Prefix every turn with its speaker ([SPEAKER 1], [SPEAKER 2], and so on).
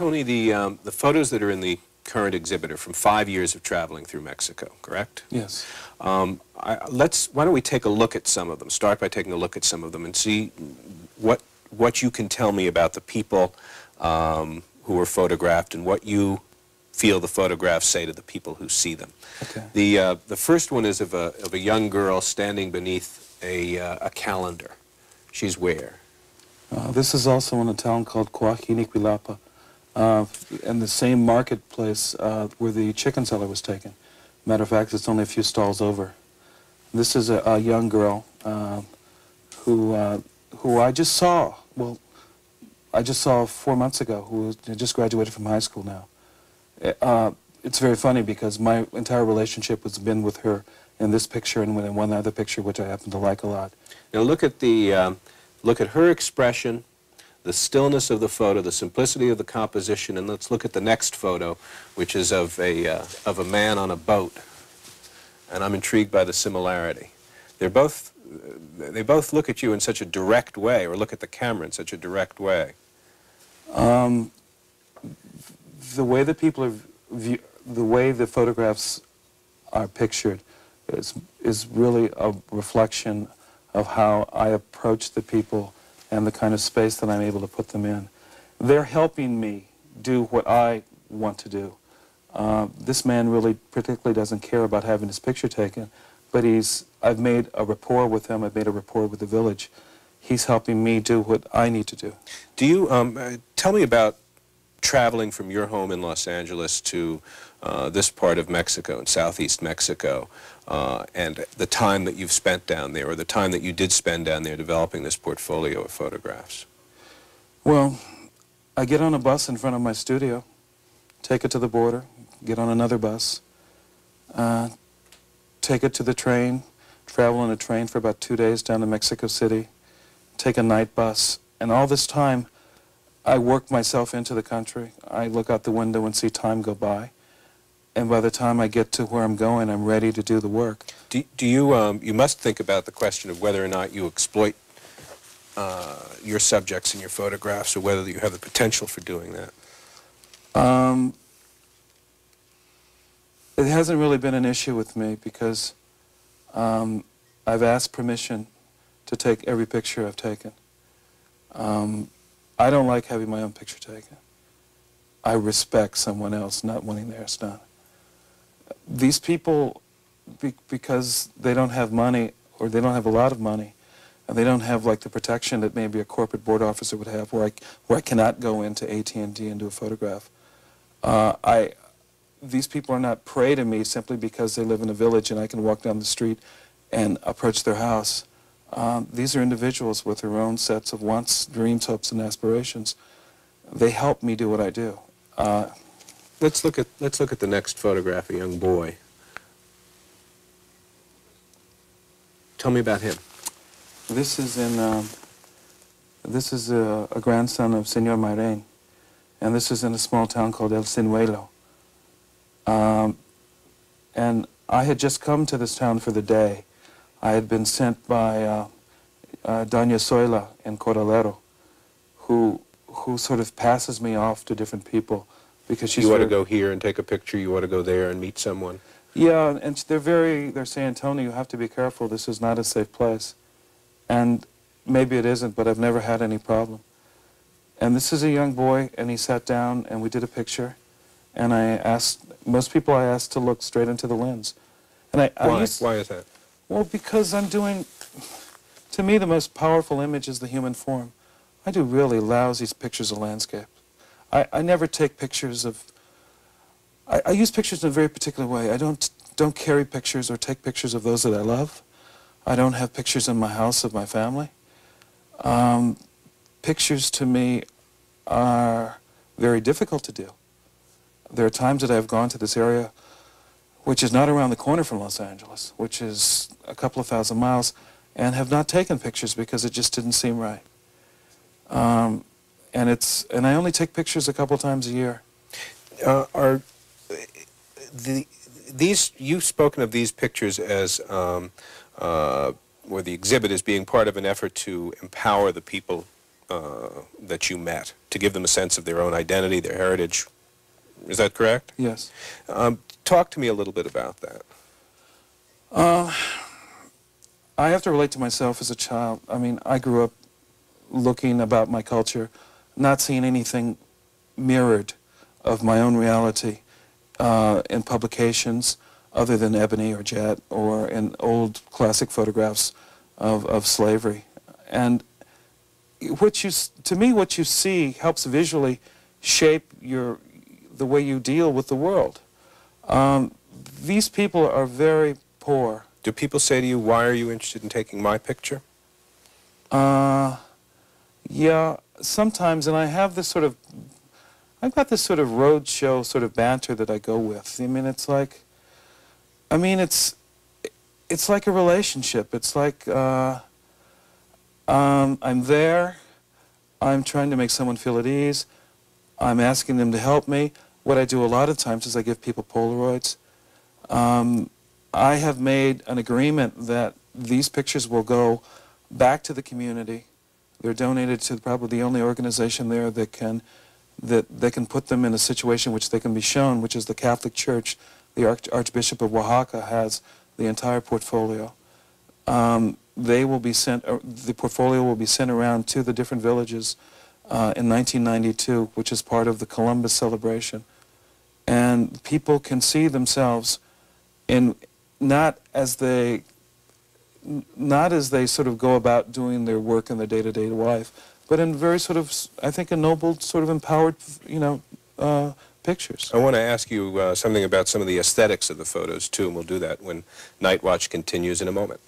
[SPEAKER 1] Tony, the, um, the photos that are in the current exhibit are from five years of traveling through Mexico, correct?
[SPEAKER 2] Yes.
[SPEAKER 1] Um, I, let's, why don't we take a look at some of them, start by taking a look at some of them and see what, what you can tell me about the people um, who were photographed and what you feel the photographs say to the people who see them.
[SPEAKER 2] Okay.
[SPEAKER 1] The, uh, the first one is of a, of a young girl standing beneath a, uh, a calendar. She's where?
[SPEAKER 2] Uh, this is also in a town called Coahuila, uh, in the same marketplace uh, where the chicken seller was taken. Matter of fact, it's only a few stalls over. This is a, a young girl uh, who, uh, who I just saw, well, I just saw four months ago, who just graduated from high school now. Uh, it's very funny because my entire relationship has been with her in this picture and in one other picture, which I happen to like a lot.
[SPEAKER 1] Now look at the, um, look at her expression, the stillness of the photo, the simplicity of the composition, and let's look at the next photo, which is of a, uh, of a man on a boat. And I'm intrigued by the similarity. They're both, they both look at you in such a direct way, or look at the camera in such a direct way.
[SPEAKER 2] Um, the way that people are view, the way the photographs are pictured is is really a reflection of how I approach the people and the kind of space that I'm able to put them in. They're helping me do what I want to do. Uh, this man really particularly doesn't care about having his picture taken, but he's I've made a rapport with him. I've made a rapport with the village. He's helping me do what I need to do.
[SPEAKER 1] Do you um, uh, tell me about traveling from your home in Los Angeles to uh, this part of Mexico, in southeast Mexico, uh, and the time that you've spent down there, or the time that you did spend down there developing this portfolio of photographs?
[SPEAKER 2] Well, I get on a bus in front of my studio, take it to the border, get on another bus, uh, take it to the train, travel on a train for about two days down to Mexico City, take a night bus, and all this time I work myself into the country. I look out the window and see time go by. And by the time I get to where I'm going, I'm ready to do the work.
[SPEAKER 1] Do, do you, um, you must think about the question of whether or not you exploit uh, your subjects in your photographs or whether you have the potential for doing that.
[SPEAKER 2] Um, it hasn't really been an issue with me because um, I've asked permission to take every picture I've taken. Um, I don't like having my own picture taken. I respect someone else not wanting theirs done. These people, be, because they don't have money or they don't have a lot of money, and they don't have like the protection that maybe a corporate board officer would have, where I where I cannot go into AT&T and do a photograph. Uh, I these people are not prey to me simply because they live in a village and I can walk down the street and approach their house. Um, these are individuals with their own sets of wants, dreams, hopes, and aspirations. They help me do what I do. Uh,
[SPEAKER 1] let's look at let's look at the next photograph, a young boy. Tell me about him.
[SPEAKER 2] This is in. Um, this is a, a, grandson of Senor Mayren, and this is in a small town called El Ciruelo. Um, and I had just come to this town for the day, I had been sent by uh, uh, Doña Zoila in Corralero, who who sort of passes me off to different people because she's.
[SPEAKER 1] You want to go here and take a picture. You want to go there and meet someone.
[SPEAKER 2] Yeah, and they're very. They're saying, Tony, you have to be careful. This is not a safe place, and maybe it isn't, but I've never had any problem. And this is a young boy, and he sat down, and we did a picture, and I asked. Most people I asked to look straight into the lens, and I.
[SPEAKER 1] Why?
[SPEAKER 2] I used,
[SPEAKER 1] Why is that?
[SPEAKER 2] Well, because I'm doing, to me, the most powerful image is the human form. I do really lousy pictures of landscape. I, I never take pictures of, I, I use pictures in a very particular way. I don't, don't carry pictures or take pictures of those that I love. I don't have pictures in my house of my family. Um, pictures to me are very difficult to do. There are times that I've gone to this area which is not around the corner from Los Angeles, which is a couple of thousand miles, and have not taken pictures because it just didn't seem right. Um, and it's and I only take pictures a couple times a year.
[SPEAKER 1] Uh, are the these you've spoken of these pictures as um, uh, or the exhibit as being part of an effort to empower the people uh, that you met to give them a sense of their own identity, their heritage. Is that correct?
[SPEAKER 2] Yes.
[SPEAKER 1] Um, talk to me a little bit about that.
[SPEAKER 2] Uh, I have to relate to myself as a child. I mean, I grew up looking about my culture, not seeing anything mirrored of my own reality uh, in publications other than Ebony or Jet or in old classic photographs of, of slavery. And what you, to me, what you see helps visually shape your, the way you deal with the world. Um, these people are very poor.
[SPEAKER 1] Do people say to you, why are you interested in taking my picture?
[SPEAKER 2] Uh, yeah, sometimes, and I have this sort of, I've got this sort of roadshow sort of banter that I go with. I mean, it's like, I mean, it's, it's like a relationship. It's like, uh, um, I'm there, I'm trying to make someone feel at ease, I'm asking them to help me. What I do a lot of times is I give people Polaroids. Um, I have made an agreement that these pictures will go back to the community. They're donated to probably the only organization there that can that they can put them in a situation which they can be shown, which is the Catholic Church. The Arch- Archbishop of Oaxaca has the entire portfolio. Um, they will be sent. Uh, the portfolio will be sent around to the different villages uh, in 1992, which is part of the Columbus celebration, and people can see themselves in not as they not as they sort of go about doing their work in their day-to-day life, but in very sort of, I think, ennobled, sort of empowered, you know, uh, pictures.
[SPEAKER 1] I want to ask you uh, something about some of the aesthetics of the photos, too, and we'll do that when Night Watch continues in a moment.